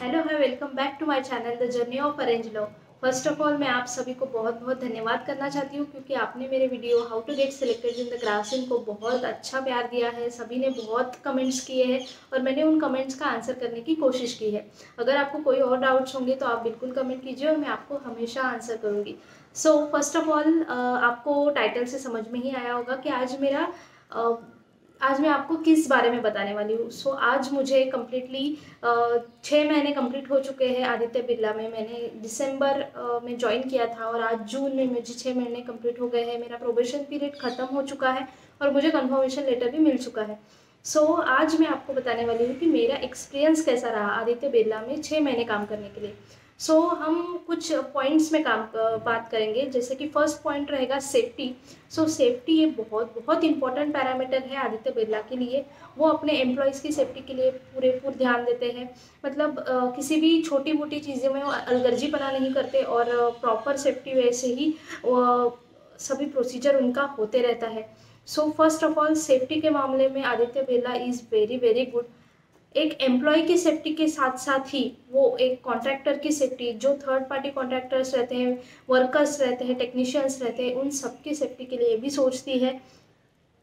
Hello hi welcome back to my channel the journey of arrange love first of all मैं आप सभी को बहुत बहुत धन्यवाद करना चाहती हूँ क्योंकि आपने मेरे video how to get selected in the grossing को बहुत अच्छा प्यार दिया है। सभी ने बहुत कमेंट्स किए हैं और मैंने उन कमेंट्स का आंसर करने की कोशिश की है। अगर आपको कोई और डाउट्स होंगे तो आप बिल्कुल कमेंट कीजिए और मैं आपको हमेशा आंसर करूँगी। सो फ़र्स्ट ऑफ़ ऑल आपको टाइटल से समझ में ही आया होगा कि आज मेरा uh, आज मैं आपको किस बारे में बताने वाली हूँ? सो so, आज मुझे कम्प्लीटली छः महीने कंप्लीट हो चुके हैं आदित्य बिरला में। मैंने दिसंबर में ज्वाइन किया था और आज जून में मुझे छः महीने कंप्लीट हो गए हैं। मेरा प्रोबेशन पीरियड ख़त्म हो चुका है और मुझे कंफर्मेशन लेटर भी मिल चुका है। सो so, आज मैं आपको बताने वाली हूँ कि मेरा एक्सपीरियंस कैसा रहा आदित्य बिरला में छः महीने काम करने के लिए। सो so, हम कुछ पॉइंट्स में काम बात करेंगे। जैसे कि फ़र्स्ट पॉइंट रहेगा सेफ्टी सो सेफ्टी ये बहुत बहुत इंपॉर्टेंट पैरामीटर है आदित्य बिरला के लिए। वो अपने एम्प्लॉयज़ की सेफ्टी के लिए पूरे पूरे ध्यान देते हैं। मतलब आ, किसी भी छोटी मोटी चीज़ें में अलगर्जी पना नहीं करते और प्रॉपर सेफ्टी वे से ही सभी प्रोसीजर उनका होते रहता है। So first of all safety के मामले में Aditya Birla is very very good एक एम्प्लॉय की सेफ्टी के साथ साथ ही वो एक कॉन्ट्रैक्टर की सेफ्टी जो थर्ड पार्टी कॉन्ट्रैक्टर्स रहते हैं वर्कर्स रहते हैं टेक्नीशियंस रहते हैं उन सबकी सेफ्टी के लिए भी सोचती है।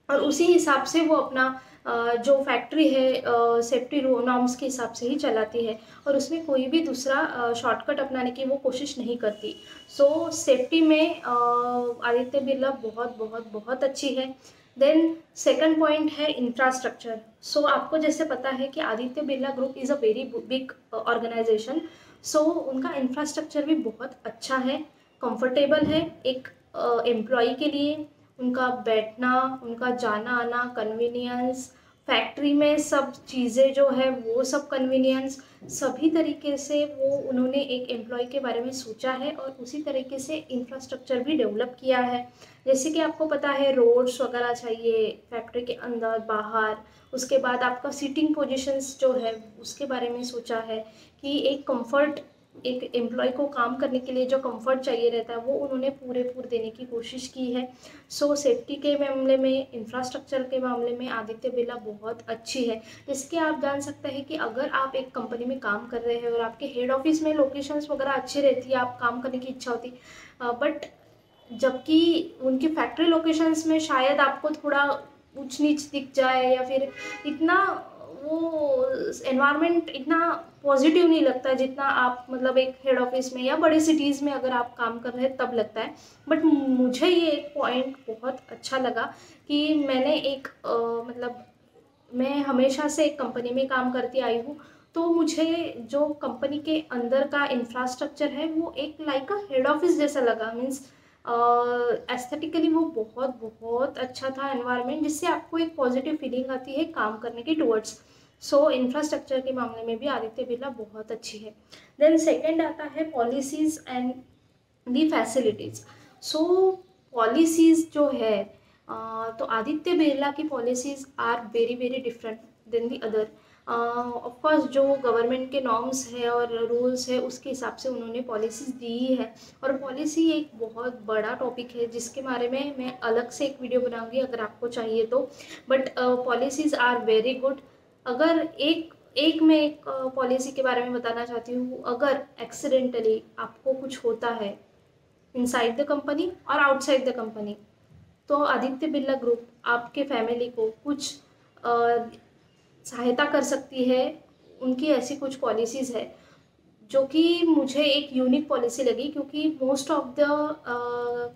और उसी हिसाब से वो अपना जो फैक्ट्री है सेफ्टी नॉर्म्स के हिसाब से ही चलाती है। और उसमें कोई भी दूसरा शॉर्टकट अपनाने की वो कोशिश नहीं करती। सो so, सेफ्टी में आदित्य बिरला बहुत बहुत बहुत अच्छी है। देन सेकंड पॉइंट है इंफ्रास्ट्रक्चर सो आपको जैसे पता है कि Aditya Birla group is a very big organisation so उनका इंफ्रास्ट्रक्चर भी बहुत अच्छा है कंफर्टेबल है एक एम्प्लॉय uh, के लिए. उनका बैठना उनका जाना आना कन्वीनियंस फैक्ट्री में सब चीज़ें जो है, वो सब कन्वीनियंस सभी तरीके से वो उन्होंने एक एम्प्लॉय के बारे में सोचा है और उसी तरीके से इंफ्रास्ट्रक्चर भी डेवलप किया है। जैसे कि आपको पता है रोड्स वगैरह चाहिए फैक्ट्री के अंदर, बाहर, उसके बाद आपका सीटिंग पोजीशंस जो है, उसके बारे में सोचा है कि एक कंफर्ट एक एम्प्लॉय को काम करने के लिए जो कंफर्ट चाहिए रहता है वो उन्होंने पूरे पूरे देने की कोशिश की है। सो so, सेफ्टी के मामले में इंफ्रास्ट्रक्चर के मामले में आदित्य बिरला बहुत अच्छी है। जिसके आप जान सकते हैं कि अगर आप एक कंपनी में काम कर रहे हैं और आपके हेड ऑफ़िस में लोकेशंस वगैरह अच्छी रहती है आप काम करने की इच्छा होती बट जबकि उनकी फैक्ट्री लोकेशंस में शायद आपको थोड़ा ऊंच नीच दिख जाए या फिर इतना वो एनवायरनमेंट इतना पॉजिटिव नहीं लगता जितना आप मतलब एक हेड ऑफ़िस में या बड़े सिटीज़ में अगर आप काम कर रहे हैं तब लगता है। बट मुझे ये एक पॉइंट बहुत अच्छा लगा कि मैंने एक आ, मतलब मैं हमेशा से एक कंपनी में काम करती आई हूँ तो मुझे जो कंपनी के अंदर का इंफ्रास्ट्रक्चर है वो एक लाइक अ हेड ऑफ़िस जैसा लगा। मीन्स एस्थेटिकली uh, वो बहुत बहुत अच्छा था एनवायरनमेंट जिससे आपको एक पॉजिटिव फीलिंग आती है काम करने की टूवर्ड्स सो so, इंफ्रास्ट्रक्चर के मामले में भी आदित्य बिरला बहुत अच्छी है। देन सेकेंड आता है policies and the facilities so policies जो है तो आदित्य बिरला की policies are very very different than the other of course जो गवर्नमेंट के नॉर्म्स है और रूल्स है उसके हिसाब से उन्होंने पॉलिसीज़ दी है। और पॉलिसी एक बहुत बड़ा टॉपिक है जिसके बारे में मैं अलग से एक वीडियो बनाऊँगी अगर आपको चाहिए तो। But policies are very good अगर एक एक मैं एक पॉलिसी के बारे में बताना चाहती हूँ, अगर एक्सीडेंटली आपको कुछ होता है इनसाइड द कंपनी और आउटसाइड द कंपनी तो आदित्य बिरला ग्रुप आपके फैमिली को कुछ सहायता कर सकती है, उनकी ऐसी कुछ पॉलिसीज़ है। जो कि मुझे एक यूनिक पॉलिसी लगी क्योंकि मोस्ट ऑफ़ द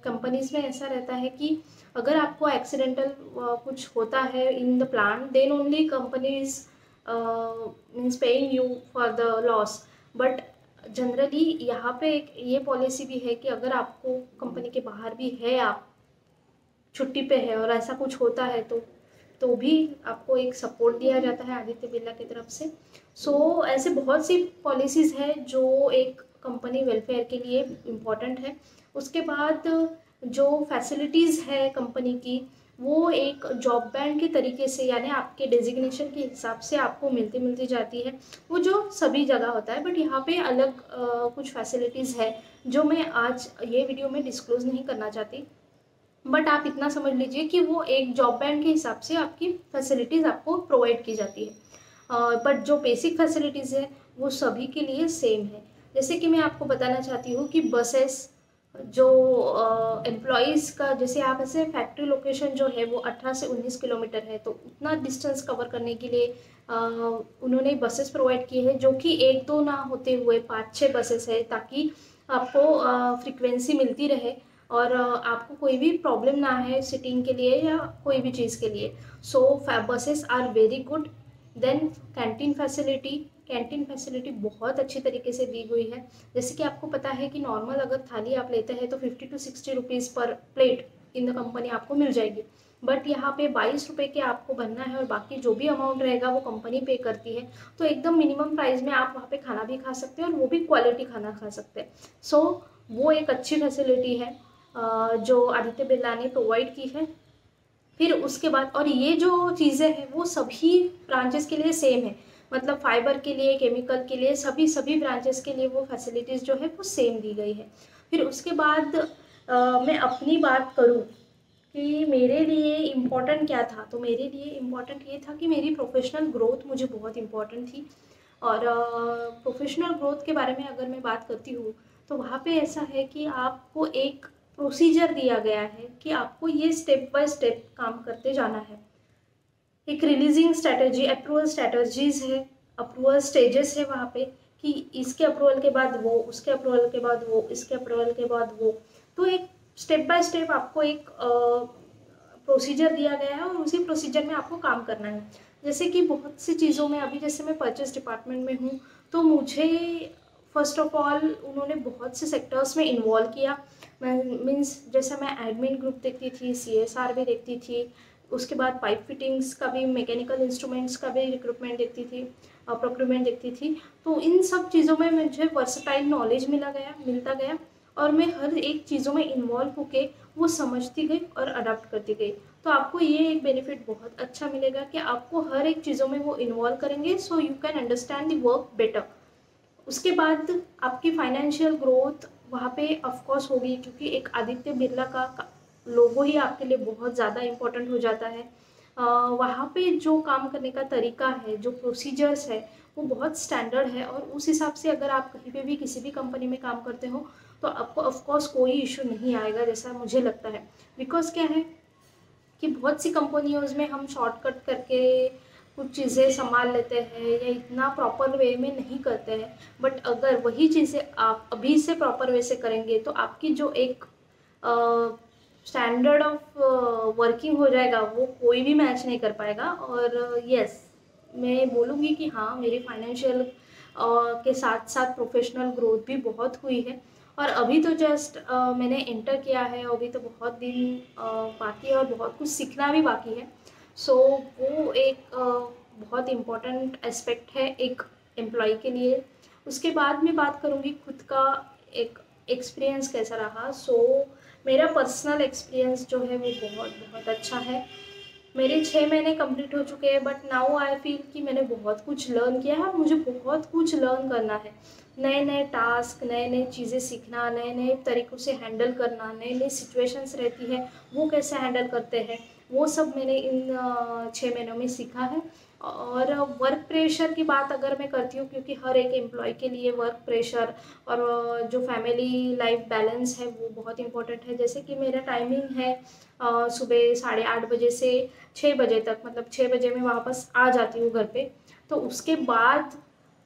कंपनीज़ में ऐसा रहता है कि अगर आपको एक्सीडेंटल uh, कुछ होता है in the plan then only companies means paying you for the loss but generally यहाँ पे एक ये पॉलिसी भी है कि अगर आपको कंपनी के बाहर भी है आप छुट्टी पे है और ऐसा कुछ होता है तो तो भी आपको एक सपोर्ट दिया जाता है आदित्य बिरला की तरफ़ से। सो so, ऐसे बहुत सी पॉलिसीज़ है जो एक कंपनी वेलफेयर के लिए इंपॉर्टेंट है। उसके बाद जो फैसिलिटीज़ है कंपनी की वो एक जॉब बैंड के तरीके से यानी आपके डेजिग्नेशन के हिसाब से आपको मिलती मिलती जाती है। वो जो सभी जगह होता है बट यहाँ पे अलग आ, कुछ फैसिलिटीज़ है जो मैं आज ये वीडियो में डिस्क्लोज़ नहीं करना चाहती। बट आप इतना समझ लीजिए कि वो एक जॉब बैंड के हिसाब से आपकी फैसिलिटीज़ आपको प्रोवाइड की जाती है। बट जो बेसिक फैसिलिटीज़ है वो सभी के लिए सेम है। जैसे कि मैं आपको बताना चाहती हूँ कि बसेस जो एम्प्लॉयज़ का जैसे आप ऐसे फैक्ट्री लोकेशन जो है वो 18 से 19 किलोमीटर है तो उतना डिस्टेंस कवर करने के लिए आ, उन्होंने बसेस प्रोवाइड किए हैं जो कि एक दो ना होते हुए पाँच छः बसेस है ताकि आपको फ्रिक्वेंसी मिलती रहे। और आपको कोई भी प्रॉब्लम ना है सिटिंग के लिए या कोई भी चीज़ के लिए। So buses are very good then canteen facility canteen facility बहुत अच्छी तरीके से दी हुई है। जैसे कि आपको पता है कि नॉर्मल अगर थाली आप लेते हैं तो fifty to sixty rupees per plate in the company आपको मिल जाएगी। बट यहाँ पे बाईस रुपये के आपको बनना है और बाकी जो भी अमाउंट रहेगा वो कंपनी पे करती है। तो एकदम मिनिमम प्राइस में आप वहाँ पे खाना भी खा सकते हैं और वो भी क्वालिटी खाना खा सकते हैं। सो so, वो एक अच्छी फैसिलिटी है। जो आदित्य बिरला ने प्रोवाइड की है। फिर उसके बाद और ये जो चीज़ें हैं वो सभी ब्रांचेस के लिए सेम है। मतलब फाइबर के लिए केमिकल के लिए सभी सभी ब्रांचेस के लिए वो फैसिलिटीज़ जो है वो सेम दी गई है। फिर उसके बाद आ, मैं अपनी बात करूँ कि मेरे लिए इम्पोर्टेंट क्या था? तो मेरे लिए इम्पोर्टेंट ये था कि मेरी प्रोफेशनल ग्रोथ मुझे बहुत इम्पोर्टेंट थी। और प्रोफेशनल ग्रोथ के बारे में अगर मैं बात करती हूँ तो वहाँ पे ऐसा है कि आपको एक प्रोसीजर दिया गया है कि आपको ये स्टेप बाय स्टेप काम करते जाना है। एक रिलीजिंग स्ट्रैटेजी अप्रूवल स्ट्रैटेजीज है अप्रूवल स्टेजेस है वहाँ पे कि इसके अप्रूवल के बाद वो, उसके अप्रूवल के बाद वो, इसके अप्रूवल के बाद वो। तो एक स्टेप बाय स्टेप आपको एक प्रोसीजर दिया गया है और उसी प्रोसीजर में आपको काम करना है। जैसे कि बहुत सी चीज़ों में अभी जैसे मैं परचेस डिपार्टमेंट में हूँ तो मुझे फ़र्स्ट ऑफ़ ऑल उन्होंने बहुत से सेक्टर्स में इन्वॉल्व किया। मैं मीन्स जैसे मैं एडमिन ग्रुप देखती थी सी एस आर भी देखती थी, उसके बाद पाइप फिटिंग्स का भी मैकेनिकल इंस्ट्रूमेंट्स का भी रिक्रूटमेंट देखती थी प्रोक्रूटमेंट देखती थी। तो इन सब चीज़ों में मुझे वर्सटाइल नॉलेज मिला गया, मिलता गया और मैं हर एक चीज़ों में इन्वॉल्व होके वो समझती गई और अडाप्ट करती गई। तो आपको ये एक बेनिफिट बहुत अच्छा मिलेगा कि आपको हर एक चीज़ों में वो इन्वॉल्व करेंगे so you can understand the work better उसके बाद आपकी फाइनेंशियल ग्रोथ वहाँ पे ऑफकोर्स होगी, क्योंकि एक आदित्य बिरला का लोगो ही आपके लिए बहुत ज़्यादा इम्पोर्टेंट हो जाता है। वहाँ पे जो काम करने का तरीका है, जो प्रोसीजर्स है, वो बहुत स्टैंडर्ड है और उस हिसाब से अगर आप कहीं पे भी किसी भी कंपनी में काम करते हो तो आपको ऑफकोर्स कोई इशू नहीं आएगा जैसा मुझे लगता है। बिकॉज़ क्या है कि बहुत सी कंपनियों में हम शॉर्टकट करके कुछ चीज़ें संभाल लेते हैं या इतना प्रॉपर वे में नहीं करते हैं बट अगर वही चीज़ें आप अभी से प्रॉपर वे से करेंगे तो आपकी जो एक स्टैंडर्ड ऑफ़ वर्किंग हो जाएगा वो कोई भी मैच नहीं कर पाएगा। और यस uh, मैं बोलूँगी कि हाँ मेरी फाइनेंशियल uh, के साथ साथ प्रोफेशनल ग्रोथ भी बहुत हुई है। और अभी तो जस्ट uh, मैंने इंटर किया है अभी तो बहुत दिन बाकी है और बहुत कुछ सीखना भी बाकी है। सो so, वो एक बहुत इम्पोर्टेंट एस्पेक्ट है एक एम्प्लॉय के लिए। उसके बाद मैं बात करूँगी खुद का एक एक्सपीरियंस कैसा रहा। सो so, मेरा पर्सनल एक्सपीरियंस जो है वो बहुत बहुत अच्छा है। मेरे छः महीने कंप्लीट हो चुके हैं बट नाउ आई फील कि मैंने बहुत कुछ लर्न किया है और मुझे बहुत कुछ लर्न करना है। नए नए टास्क नए नए चीज़ें सीखना नए नए तरीक़ों से हैंडल करना नए नई सिचुएशंस रहती है वो कैसे हैंडल करते हैं? वो सब मैंने इन छः महीनों में सीखा है। और वर्क प्रेशर की बात अगर मैं करती हूँ, क्योंकि हर एक एम्प्लॉय के लिए वर्क प्रेशर और जो फैमिली लाइफ बैलेंस है, वो बहुत इंपॉर्टेंट है। जैसे कि मेरा टाइमिंग है सुबह साढ़े आठ बजे से छः बजे तक मतलब छः बजे मैं वापस आ जाती हूँ घर पे। तो उसके बाद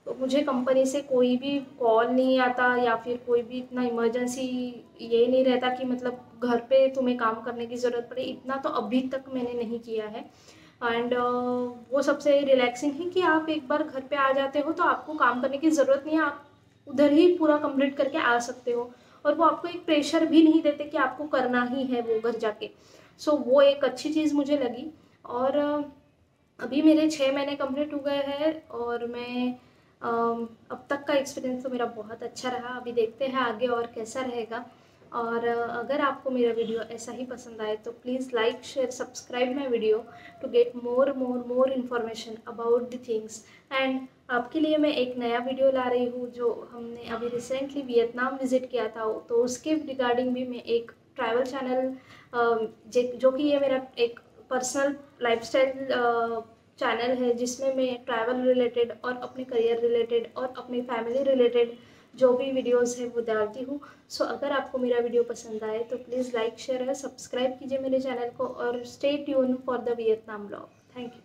तो मुझे कंपनी से कोई भी कॉल नहीं आता या फिर कोई भी इतना इमरजेंसी ये नहीं रहता कि मतलब घर पे तुम्हें काम करने की ज़रूरत पड़े। इतना तो अभी तक मैंने नहीं किया है। एंड uh, वो सबसे रिलैक्सिंग है कि आप एक बार घर पे आ जाते हो तो आपको काम करने की ज़रूरत नहीं है। आप उधर ही पूरा कंप्लीट करके आ सकते हो। और वो आपको एक प्रेशर भी नहीं देते कि आपको करना ही है वो घर जाके। सो so, वो एक अच्छी चीज़ मुझे लगी। और अभी मेरे छः महीने कंप्लीट हो गए हैं और मैं अब तक का एक्सपीरियंस तो मेरा बहुत अच्छा रहा। अभी देखते हैं आगे और कैसा रहेगा। और अगर आपको मेरा वीडियो ऐसा ही पसंद आए तो please like share subscribe my video to get more more more information about the things and आपके लिए मैं एक नया वीडियो ला रही हूँ, जो हमने अभी रिसेंटली वियतनाम विज़िट किया था। तो उसके रिगार्डिंग भी मैं एक ट्रैवल चैनल जो कि ये मेरा एक पर्सनल लाइफस्टाइल चैनल है जिसमें मैं ट्रैवल रिलेटेड और अपने करियर रिलेटेड और अपनी फैमिली रिलेटेड जो भी वीडियोस है वो डालती हूँ। सो so, अगर आपको मेरा वीडियो पसंद आए तो प्लीज़ लाइक शेयर और सब्सक्राइब कीजिए मेरे चैनल को और stay tune for the Vietnam blog thank you